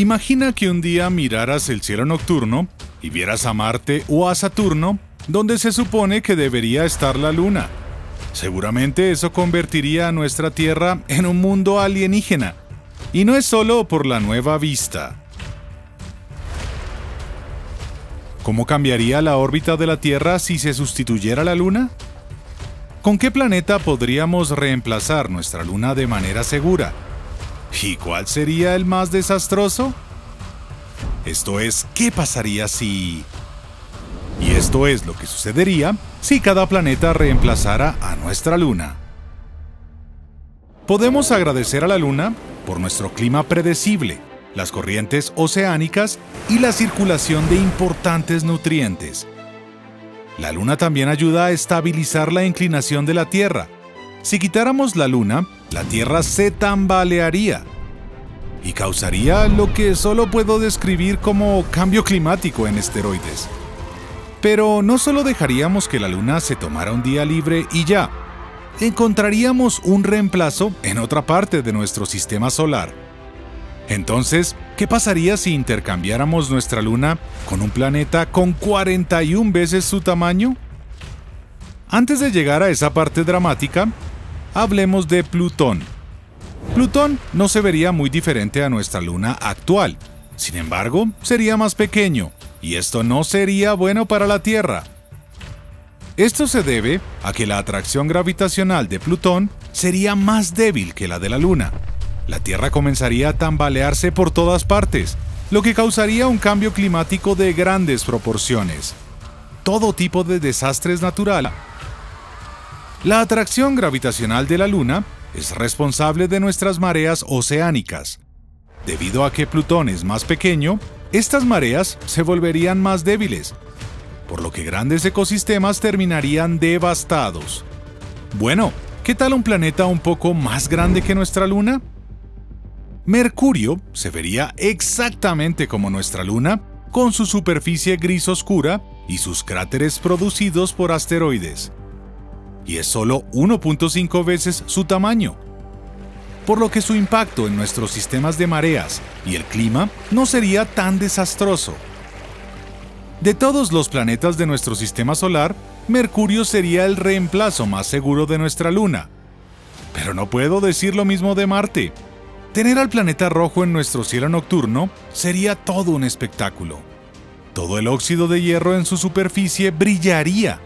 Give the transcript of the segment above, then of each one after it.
Imagina que un día miraras el cielo nocturno y vieras a Marte o a Saturno, donde se supone que debería estar la Luna. Seguramente eso convertiría a nuestra Tierra en un mundo alienígena. Y no es solo por la nueva vista. ¿Cómo cambiaría la órbita de la Tierra si se sustituyera la Luna? ¿Con qué planeta podríamos reemplazar nuestra Luna de manera segura? ¿Y cuál sería el más desastroso? Esto es, ¿qué pasaría si... Y esto es lo que sucedería si cada planeta reemplazara a nuestra Luna. Podemos agradecer a la Luna por nuestro clima predecible, las corrientes oceánicas y la circulación de importantes nutrientes. La Luna también ayuda a estabilizar la inclinación de la Tierra. Si quitáramos la Luna, la Tierra se tambalearía y causaría lo que solo puedo describir como cambio climático en esteroides. Pero no solo dejaríamos que la Luna se tomara un día libre y ya, encontraríamos un reemplazo en otra parte de nuestro sistema solar. Entonces, ¿qué pasaría si intercambiáramos nuestra Luna con un planeta con 41 veces su tamaño? Antes de llegar a esa parte dramática, hablemos de Plutón. Plutón no se vería muy diferente a nuestra luna actual. Sin embargo, sería más pequeño, y esto no sería bueno para la Tierra. Esto se debe a que la atracción gravitacional de Plutón sería más débil que la de la Luna. La Tierra comenzaría a tambalearse por todas partes, lo que causaría un cambio climático de grandes proporciones. Todo tipo de desastres naturales la atracción gravitacional de la Luna es responsable de nuestras mareas oceánicas. Debido a que Plutón es más pequeño, estas mareas se volverían más débiles, por lo que grandes ecosistemas terminarían devastados. Bueno, ¿qué tal un planeta un poco más grande que nuestra Luna? Mercurio se vería exactamente como nuestra Luna, con su superficie gris oscura y sus cráteres producidos por asteroides y es solo 1.5 veces su tamaño. Por lo que su impacto en nuestros sistemas de mareas y el clima no sería tan desastroso. De todos los planetas de nuestro sistema solar, Mercurio sería el reemplazo más seguro de nuestra Luna. Pero no puedo decir lo mismo de Marte. Tener al planeta rojo en nuestro cielo nocturno sería todo un espectáculo. Todo el óxido de hierro en su superficie brillaría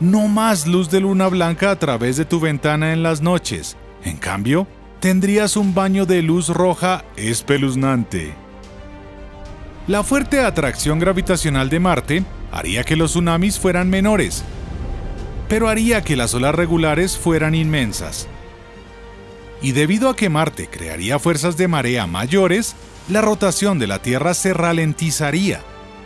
no más luz de luna blanca a través de tu ventana en las noches. En cambio, tendrías un baño de luz roja espeluznante. La fuerte atracción gravitacional de Marte haría que los tsunamis fueran menores, pero haría que las olas regulares fueran inmensas. Y debido a que Marte crearía fuerzas de marea mayores, la rotación de la Tierra se ralentizaría.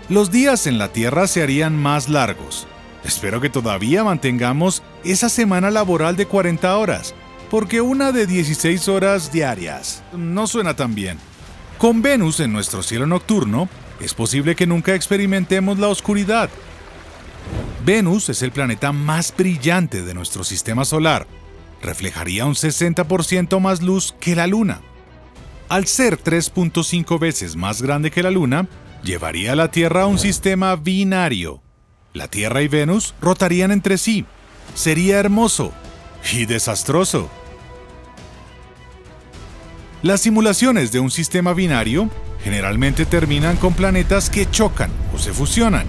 Los días en la Tierra se harían más largos Espero que todavía mantengamos esa semana laboral de 40 horas, porque una de 16 horas diarias no suena tan bien. Con Venus en nuestro cielo nocturno, es posible que nunca experimentemos la oscuridad. Venus es el planeta más brillante de nuestro sistema solar. Reflejaría un 60% más luz que la Luna. Al ser 3.5 veces más grande que la Luna, llevaría a la Tierra a un sistema binario, la Tierra y Venus rotarían entre sí. Sería hermoso y desastroso. Las simulaciones de un sistema binario generalmente terminan con planetas que chocan o se fusionan.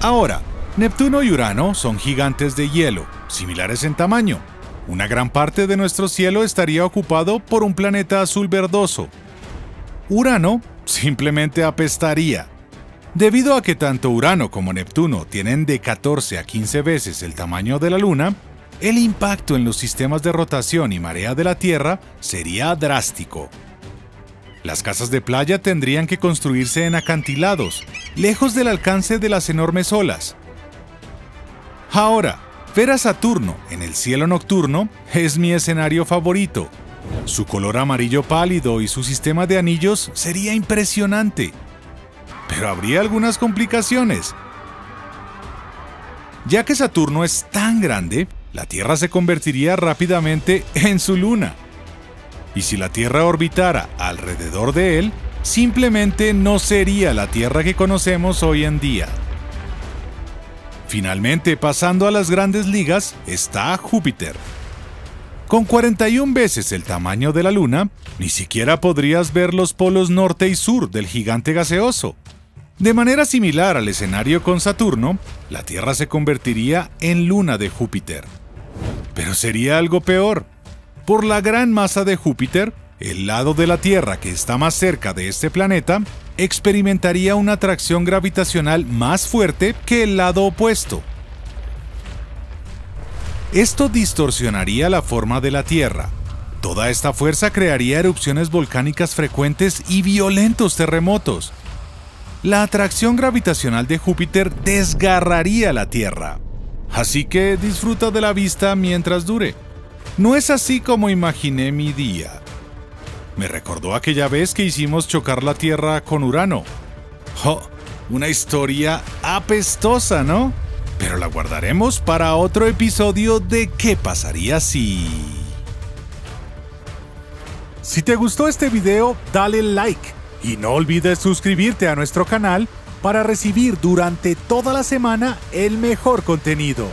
Ahora, Neptuno y Urano son gigantes de hielo, similares en tamaño. Una gran parte de nuestro cielo estaría ocupado por un planeta azul verdoso. Urano simplemente apestaría. Debido a que tanto Urano como Neptuno tienen de 14 a 15 veces el tamaño de la Luna, el impacto en los sistemas de rotación y marea de la Tierra sería drástico. Las casas de playa tendrían que construirse en acantilados, lejos del alcance de las enormes olas. Ahora, ver a Saturno en el cielo nocturno es mi escenario favorito, su color amarillo pálido y su sistema de anillos sería impresionante. Pero habría algunas complicaciones. Ya que Saturno es tan grande, la Tierra se convertiría rápidamente en su luna. y si la Tierra orbitara alrededor de él, simplemente no sería la Tierra que conocemos hoy en día. Finalmente, pasando a las grandes ligas, está Júpiter. Con 41 veces el tamaño de la Luna, ni siquiera podrías ver los polos norte y sur del gigante gaseoso. De manera similar al escenario con Saturno, la Tierra se convertiría en luna de Júpiter. Pero sería algo peor. Por la gran masa de Júpiter, el lado de la Tierra que está más cerca de este planeta experimentaría una atracción gravitacional más fuerte que el lado opuesto. Esto distorsionaría la forma de la Tierra. Toda esta fuerza crearía erupciones volcánicas frecuentes y violentos terremotos. La atracción gravitacional de Júpiter desgarraría la Tierra. Así que disfruta de la vista mientras dure. No es así como imaginé mi día. Me recordó aquella vez que hicimos chocar la Tierra con Urano. ¡Oh! Una historia apestosa, ¿no? Pero la guardaremos para otro episodio de ¿Qué pasaría si...? Si te gustó este video, dale like y no olvides suscribirte a nuestro canal para recibir durante toda la semana el mejor contenido.